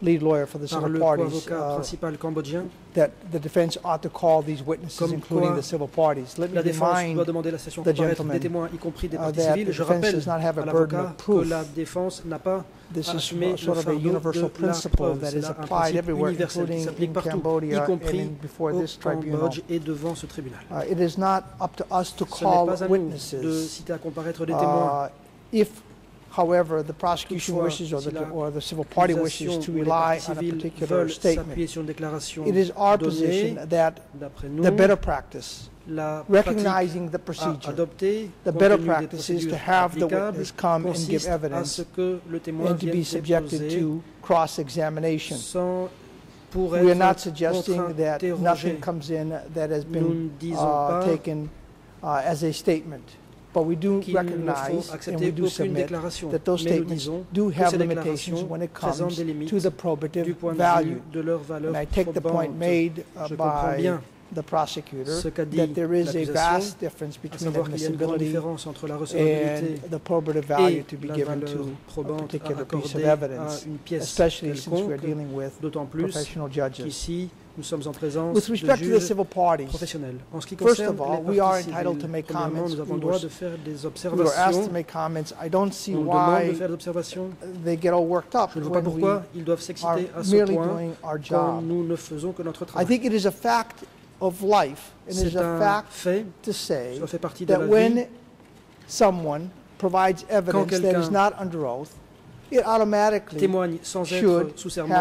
lead lawyer for the par civil le parties, uh, principal cambodgien, that the defense ought to call these witnesses, including the civil parties. Let me la défense doit demander la the comparaître des témoins, y compris des uh, parties civiles. Je rappelle does not have a à l'avocat que la défense n'a pas This is sort of a universal de la principle that is applied everywhere, including in Cambodia and in- before this tribunal. Uh, It is not up to us to call de witnesses. Uh, If, however, the prosecution wishes or the, or the civil party wishes to rely on a particular statement, s'appuyer sur une déclaration it is our position that the better practice, recognizing the procedure, the better practice is to have the witness come and give evidence ce que le témoin and to be subjected to cross-examination. We are not suggesting that nothing comes in that has been uh, taken uh, as a statement. But we do recognize and we do submit that those statements do que have ces limitations déclarations when it comes des limites to the probative value. vue de leur valeur And I take the point made uh, by bien the prosecutor that there is a vast difference between admissibility différence entre la recevabilité and the probative value to be given to a particular piece of evidence, especially since we're dealing with d'autant plus professional judges. Nous sommes en présence With de respect to the civil parties, professionnels. En ce qui first concerne of all, les we are entitled to make comments. nous avons We le droit de faire des we were asked to make comments. I don't see On de why faire des observations. they get all worked up Je ne vois pas pourquoi ils doivent are s'exciter à ce merely point doing our quand job. nous ne faisons que notre I travail. think it is a fact of life, and it is C'est a un fact fait, to say fait partie de that la when vie. someone provides evidence that is not under oath, it automatically sans être sous serment,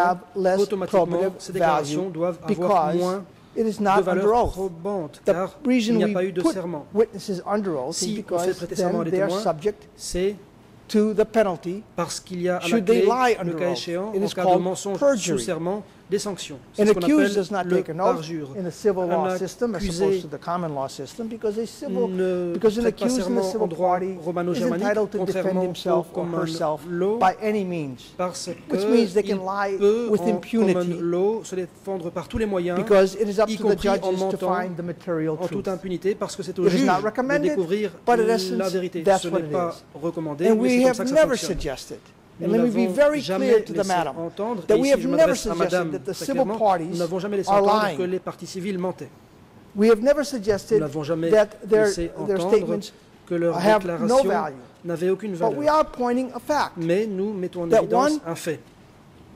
automatiquement, ces déclarations doivent avoir moins it is de not under valeur oath. probante, The car il n'y a pas eu de serment. witnesses under oath Si on fait because prêter serment à des they are témoins, subject c'est to the penalty parce qu'il y a à la should they clé, lie le under cas échéant, en cas de mensonge perjury. sous serment, des sanctions. C'est ce qu'on accused does appelle not le take an oath in the civil law system as accusé opposed to the common law system because a civil because an accused in the civil droit party is entitled to defend himself or herself by any means, which means they can lie with impunity law se défendre par tous les moyens, because it is up to the judges to find the material en toute truth. impunité, parce que c'est au It is juge not de découvrir but la essence, vérité. that's Ce n'est pas recommandé, And mais we c'est comme have ça que ça never fonctionne. suggested, Nous and let me be very clear to the madam, that we have never suggested that the civil parties nous n'avons jamais laissé are entendre lying. que les mentaient. We have never suggested that their, statements que leurs have no déclarations value. n'avaient aucune But we valeur. are pointing a fact. Mais nous mettons en That évidence one, un fait.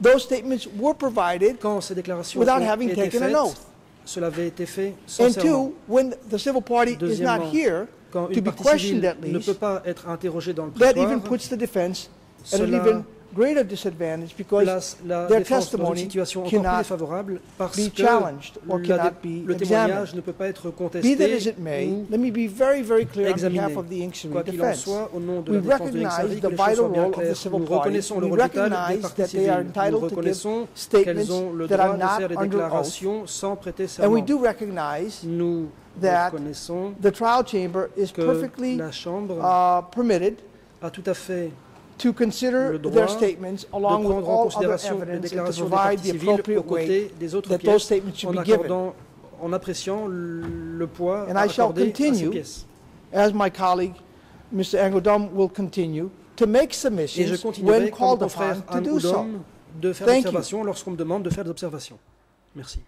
Those statements were provided Quand ces déclarations without having été taken faites, an oath. cela avait été fait sans And two, when the civil party is not here quand to be questioned at ne peut least, pas être interrogée dans le that even puts the defense Cela even greater disadvantage because place la their testimony situation cannot défavorable parce be challenged or la cannot be le témoignage examined. ne peut pas être Be that as contesté it may, let me be very, very clear on examiné. behalf of the en defense. soit, au nom de We la de recognize the vital role of the civil le We recognize that they are entitled to give statements that are not under oath. And we do recognize Nous that the trial chamber is perfectly la uh, permitted a tout à fait to consider their statements along de with all other evidence and to provide the appropriate autres that those statements should be given. accordant, en appréciant le poids And I shall continue, as my colleague, Mr. Angodom, will continue, to make submissions when called upon to do so. Oudom, de faire Thank you. l'observation lorsqu'on me demande de faire des observations. Merci.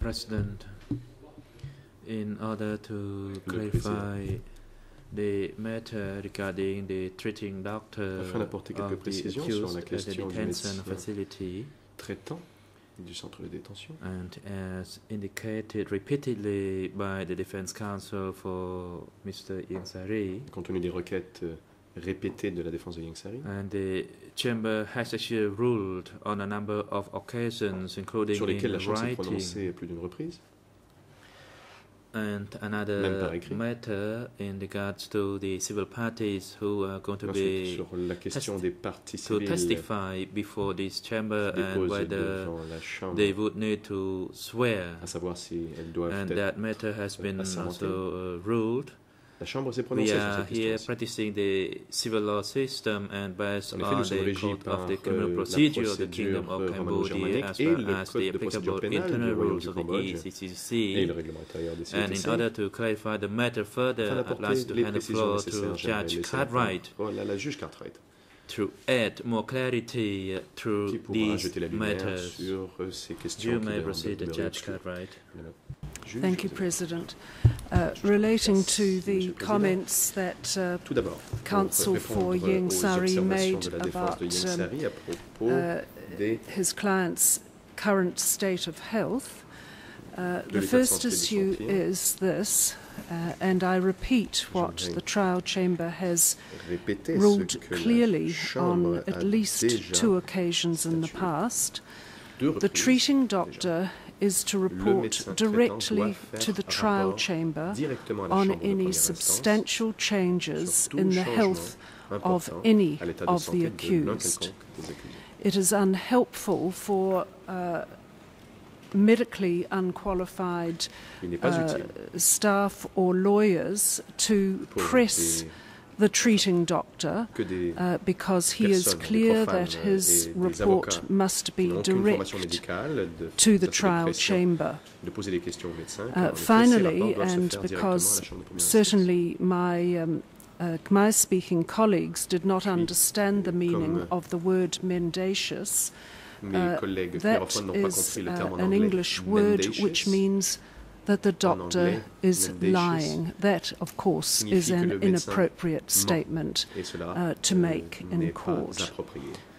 President in order to clarify the matter regarding the treating doctor Afin d'apporter of quelques the précisions sur la question du detention médecin facility traitant du centre de détention. and as indicated repeatedly by the defense counsel for Mr. Compte tenu des requêtes euh, répétées de la défense de Yangsari, and the chamber has actually ruled on a number of occasions including sur lesquelles la in Chambre s'est prononcée plus d'une reprise, And another matter in regards to the civil parties who are going to Ensuite, be sur la question test- des parties to testify before this chamber and whether la they would need to swear. à savoir si elles doivent And être that matter has been assermentées. also uh, ruled. La Chambre s'est prononcée we are sur cette question. Here practicing the civil law system and based effet, on the code of the criminal procedure of the Kingdom of Cambodia as well as the applicable internal rules of the ECCC. And in order to clarify the matter further, I'd like to hand the floor to Judge Cartwright. to add more clarity uh, through these matters. you may proceed, Judge Cartwright. Thank you, President. Uh, relating to the comments that uh, counsel for Ying Sari made about um, uh, his client's current state of health, uh, the first issue is this, uh, and I repeat what the trial chamber has ruled clearly on at least two occasions in the past. The treating doctor is to report directly to the trial chamber on any substantial changes in the health of any of the accused. It is unhelpful for uh, medically unqualified uh, staff or lawyers to press the treating doctor uh, because he is clear that his report must be direct to the trial chamber. Uh, finally, and because certainly my um, uh, my speaking colleagues did not understand the meaning of the word mendacious. Uh, that is uh, an English word which means that the doctor is lying. That, of course, is an inappropriate statement uh, to euh, make in court.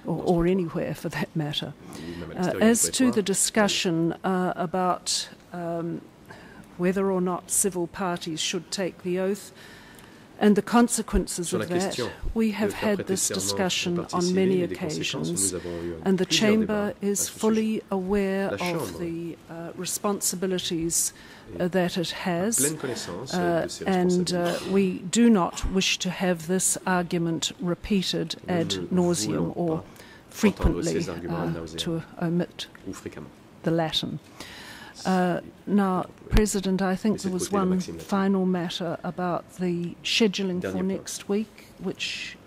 or, or anywhere for that matter. Ou même à Uh, as to the discussion uh, about um, whether or not civil parties should take the oath and the consequences of that, we have had this discussion on many occasions, and the Chamber is fully aware of the uh, responsibilities uh, that it has, uh, and uh, we do not wish to have this argument repeated ad nauseum or frequently, uh, to omit the Latin. Uh, now, President, I think there was Laissez de côté le one final matter about the scheduling for next week, which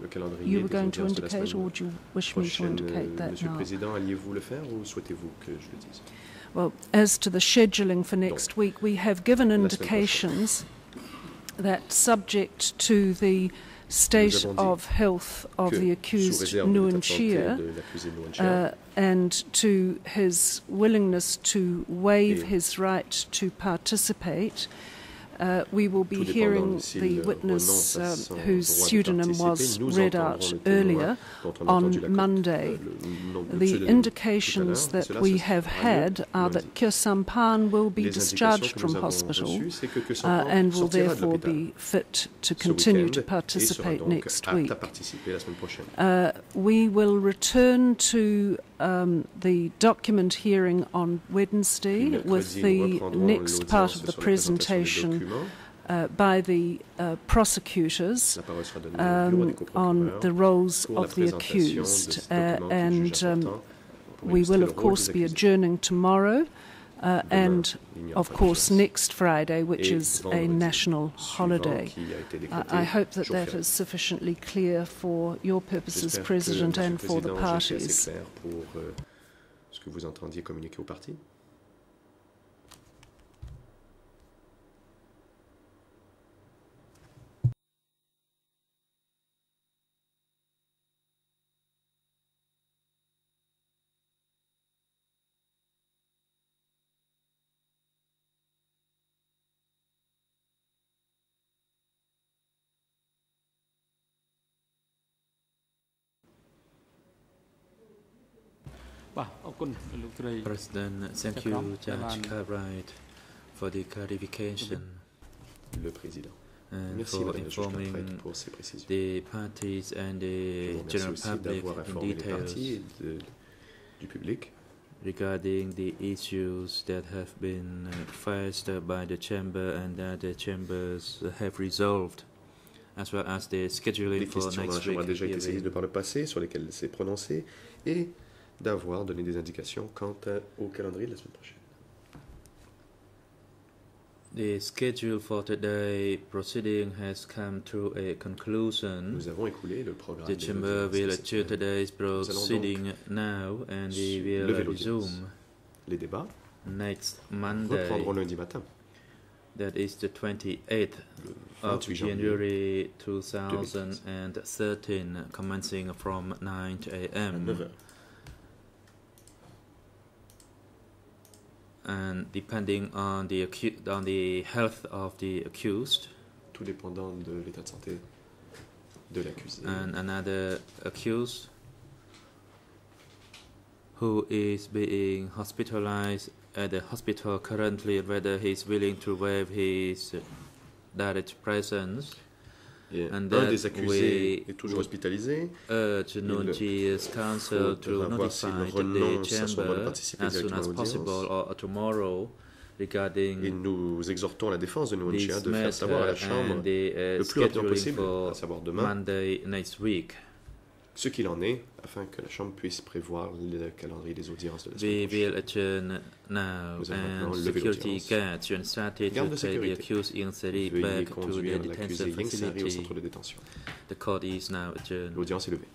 you were going to audiences de la indicate, or would you wish me to indicate euh, that Monsieur now? Président, alliez-vous le faire ou souhaitez-vous que je le dise? Well, as to the scheduling for next week, we have given indications that subject to the state of health of the accused Nguyen Chia uh, and to his willingness to waive his right to participate uh, we will be hearing the witness uh, whose pseudonym was read out earlier on Monday. The indications that we have had are that Kirsampan will be discharged from hospital uh, and will therefore be fit to continue to participate next week. Uh, we will return to um, the document hearing on Wednesday with the next part of the presentation uh, by the uh, prosecutors um, on the roles of the accused. Uh, and um, we will, of course, be adjourning tomorrow. Uh, and of course next Friday, which is a national holiday. Uh, I hope that that is sufficiently clear for your purposes, President, and for the parties. President, thank you, Judge Cartwright, for the clarification Le président. and Merci, for Madame informing pour ces précisions. the parties and the general public in details de- du public regarding the issues that have been uh, faced by the chamber and that the chambers have resolved, as well as the scheduling des for questions next a week déjà été saisie hearing. de par le passé, sur lesquelles elle s'est prononcée, et d'avoir donné des indications quant à- au calendrier de la semaine prochaine. The schedule for today proceeding has come to a conclusion. Nous avons écoulé le programme The chamber will adjourn today's proceeding now and we will resume Les débats next Monday. reprendront lundi matin. That is the 28th of 28 janvier January 2013, commencing from 9 à a.m. And depending on the acu- on the health of the accused Tout dépendant de l'état de santé de l'accusé. and another accused who is being hospitalized at the hospital currently, whether he's willing to waive his direct presence. Et and un des accusés we est toujours hospitalisé. urge Il Nunchi's counsel to notify the chamber participer as soon as possible or tomorrow Et regarding nous exhortons la défense de this de faire savoir à la Chambre the uh, le plus rapidement possible, à savoir demain, Monday next week. Ce qu'il en est, afin que la Chambre puisse prévoir le calendrier des audiences de la semaine prochaine. will adjourn now Nous allons lever security l'audience. Garde de sécurité. Veuillez back to the conduire l'accusé detention Yang Sari au centre de détention. The court is now adjourned. L'audience est levée.